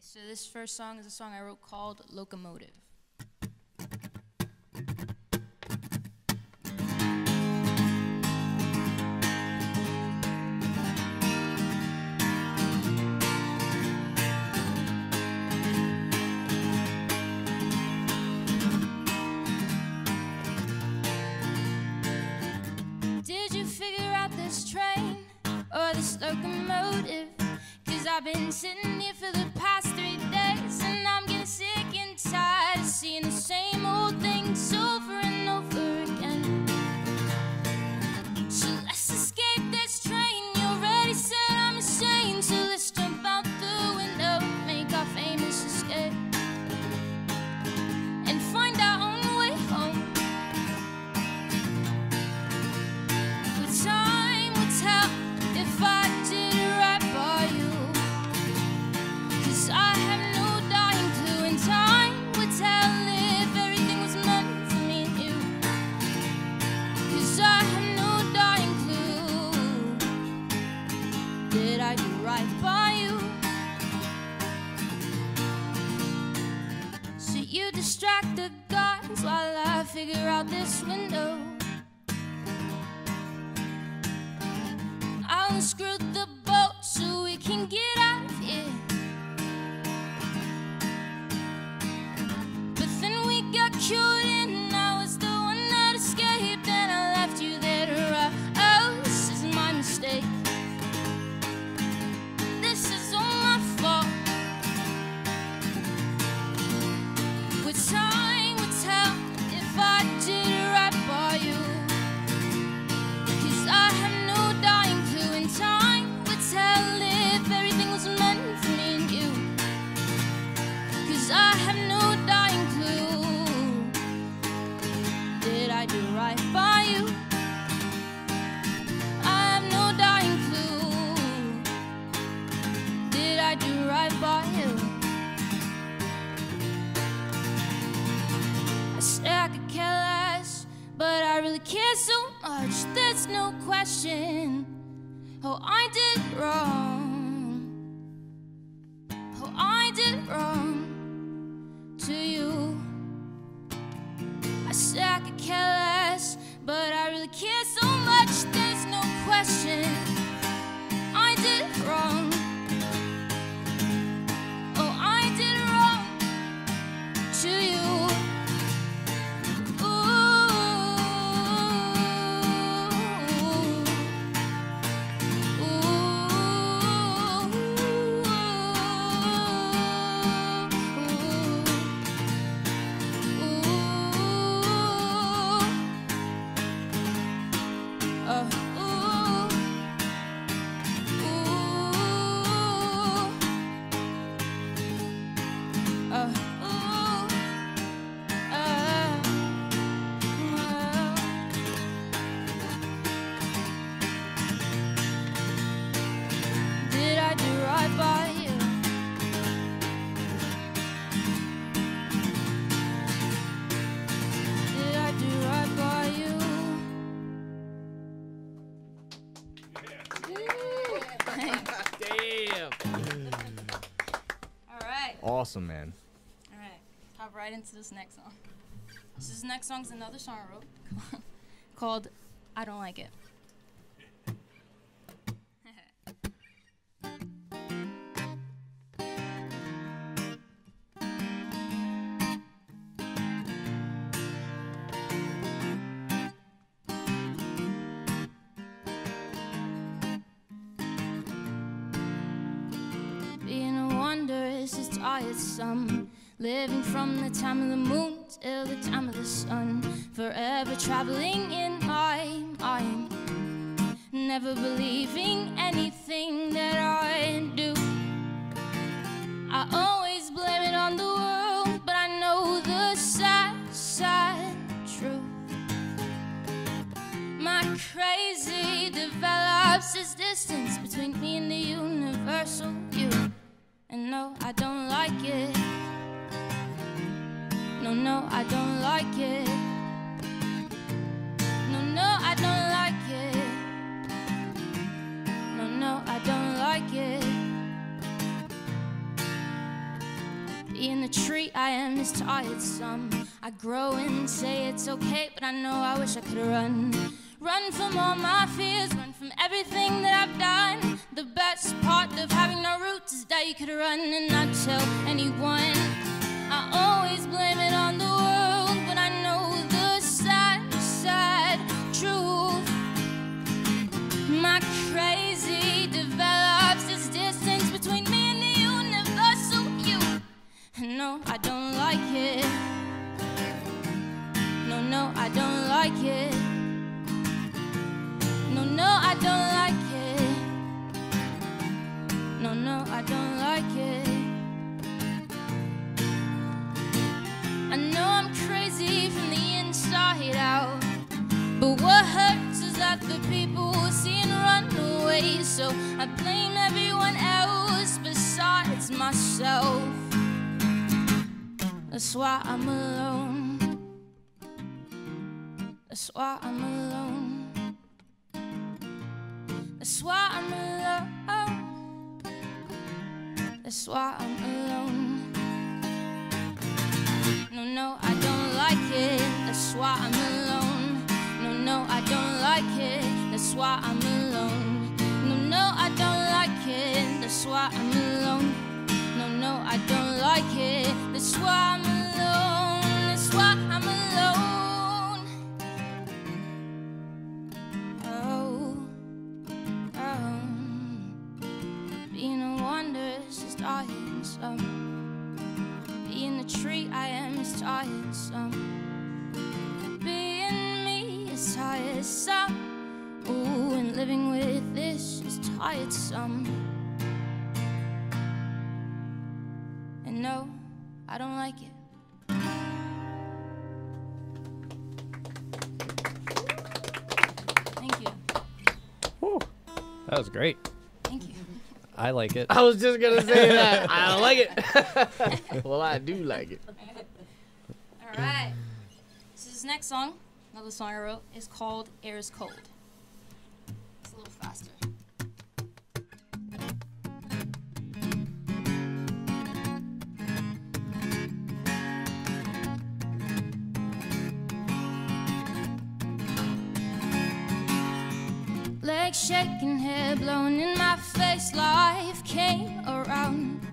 so this first song is a song I wrote called Locomotive. Did you figure out this train or this locomotive? Cause I've been sitting here for the really care so much. There's no question. Oh, I did wrong. Awesome, man. All right, hop right into this next song. This next song's another song I wrote called "I Don't Like It." Wanderer is tiresome. Living from the time of the moon till the time of the sun. Forever traveling in my mind. Never believing anything that I do. I always blame it on the world, but I know the sad, sad truth. My crazy develops this distance between me and the universal you. And no, I don't like it. No, no, I don't like it. No, no, I don't like it. No, no, I don't like it. Being the tree I am is tired some. I grow and say it's okay, but I know I wish I could run. Run from all my fears, run from everything that I've done. The best part of you could run and not tell anyone. I always blame it on the world, but I know the sad, sad truth. My crazy develops this distance between me and the universal you. No, I don't like it. No, no, I don't like it. No, no, I don't like it. No, no, I don't I know I'm crazy from the inside out. But what hurts is that the people see and run away. So I blame everyone else besides myself. That's why I'm alone. That's why I'm alone. That's why I'm alone. That's why I'm alone. No, no, I don't like it. That's why I'm alone. No, no, I don't like it. That's why I'm alone. No, no, I don't like it. That's why I'm alone. No, no, I don't like it. That's why I'm alone. That's why I'm alone. Oh, oh. Being a wanderer is just tiresome. Being living with this is tiresome. And no, I don't like it. Thank you. That was great. Thank you. I like it. I was just gonna say that. I don't like it. well, I do like it. All right. So this next song, another song I wrote, is called "Air Is Cold." Legs shaking, hair blowing in my face. Life came around.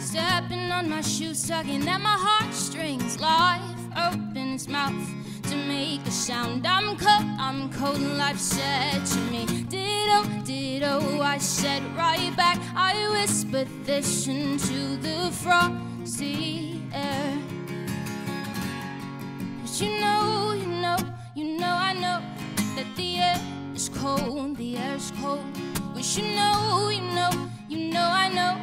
Stepping on my shoes, tugging at my heartstrings. Life opened its mouth to make a sound. I'm cold, I'm cold, and life said to me, Ditto, ditto. I said right back. I whispered this into the frosty air. But you know, the air is cold. Wish you know, you know, you know, I know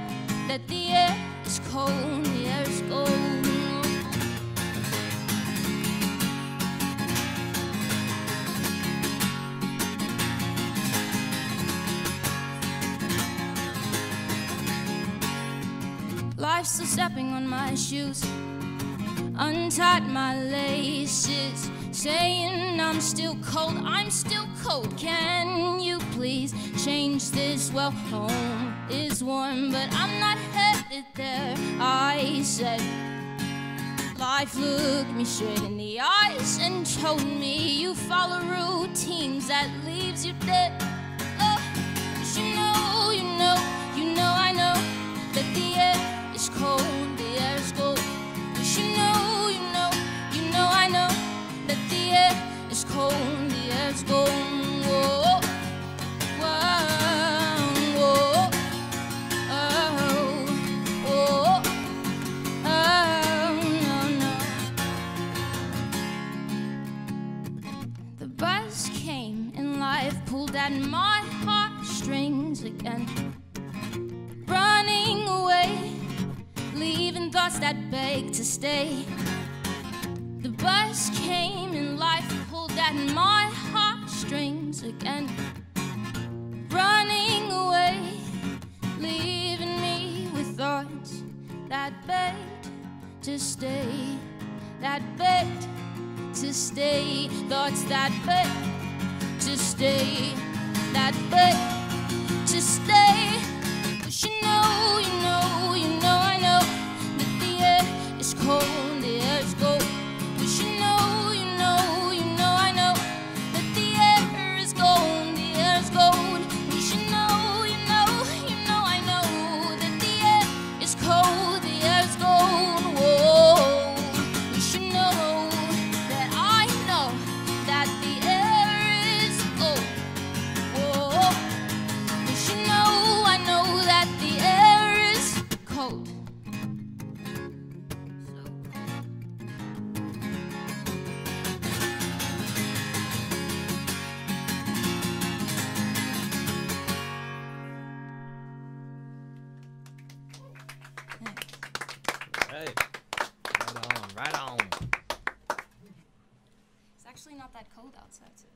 that the air is cold, the air is cold. Life's still stepping on my shoes untied my laces, saying I'm still cold, I'm still cold. Can you please change this? Well, home is warm, but I'm not headed there. I said, Life looked me straight in the eyes and told me you follow routines that leaves you dead. Oh, you know, you know, Buzz came and life pulled at my heartstrings again. Running away, leaving thoughts that beg to stay. The bus came and life pulled at my heartstrings again. Running away, leaving me with thoughts that begged to stay, that begged to stay, thoughts that begged to stay, that begged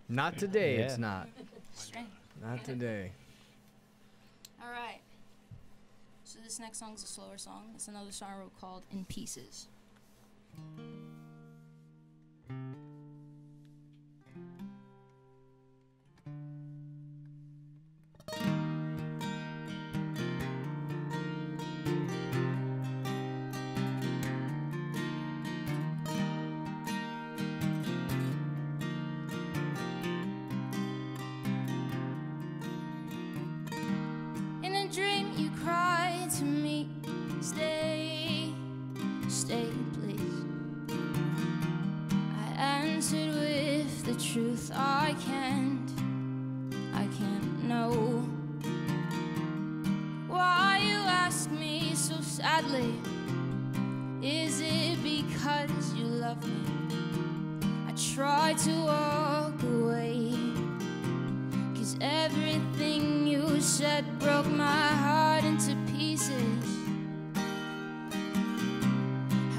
Not today, yeah. it's not. Not today. All right. So this next song is a slower song. It's another song called In Pieces. badly? Is it because you love me? I try to walk away. Cause everything you said broke my heart into pieces.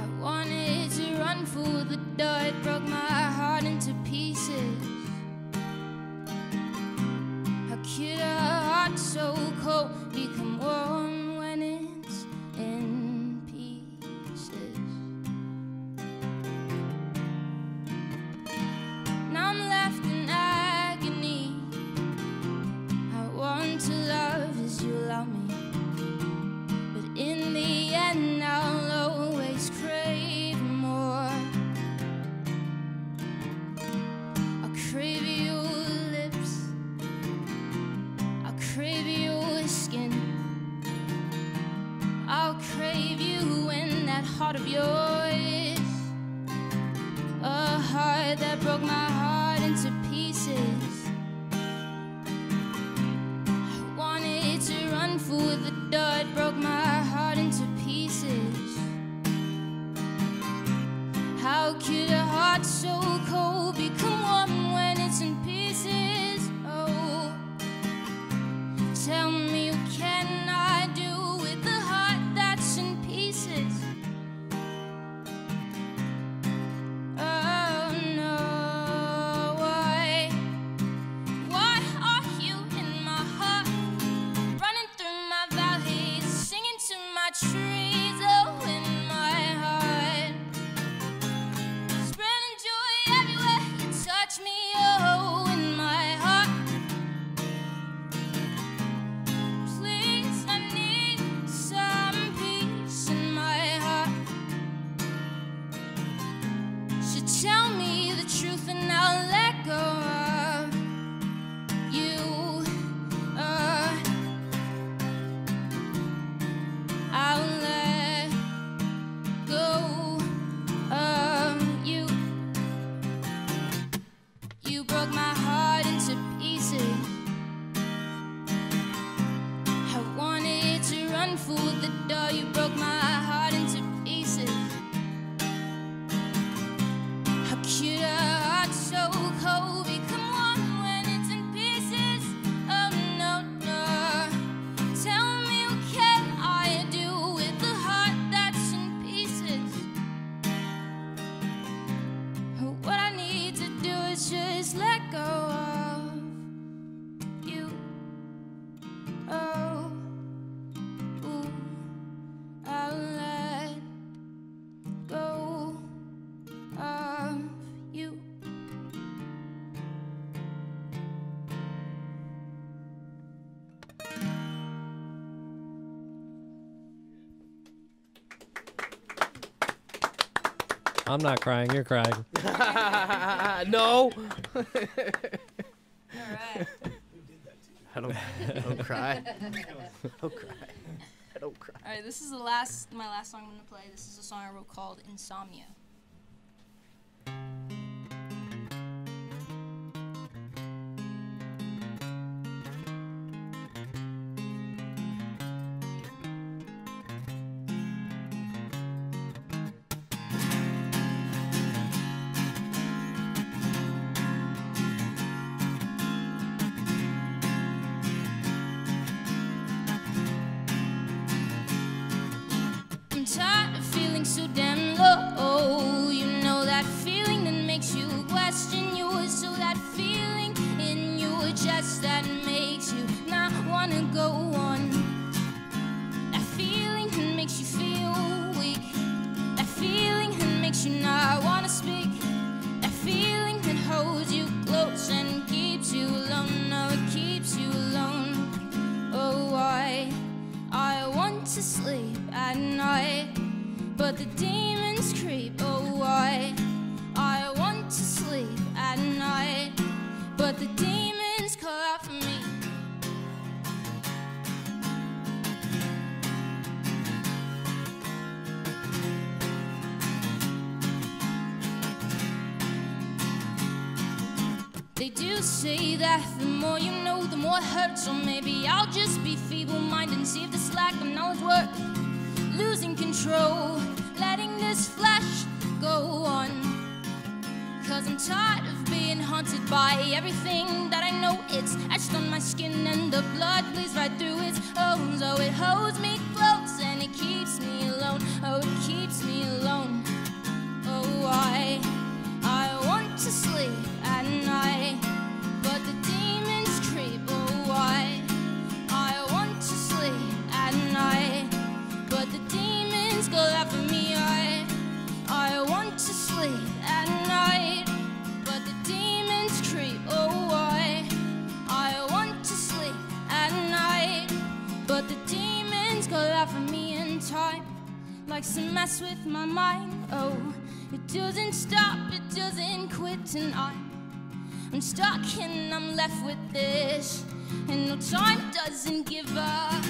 I wanted to run for the door, it broke my heart into pieces. How could a heart so I'm not crying. You're crying. no. All right. I don't, I don't cry. I don't cry. I don't cry. All right, this is the last, my last song I'm gonna play. This is a song I wrote called Insomnia. rush that makes you not wanna go on. That feeling that makes you feel weak. That feeling that makes you not wanna speak. That feeling that holds you close and keeps you alone. No, it keeps you alone. Oh, I, I want to sleep at night, but the demon. Do say that the more you know, the more it hurts. So maybe I'll just be feeble minded and see if this lack of knowledge works. Losing control, letting this flesh go on. Cause I'm tired of being haunted by everything that I know. It's etched on my skin and the blood bleeds right through its bones. Oh, it holds me close and it keeps me alone. Oh, it keeps me alone. Doesn't stop, it doesn't quit, and I'm stuck and I'm left with this, and no time doesn't give up.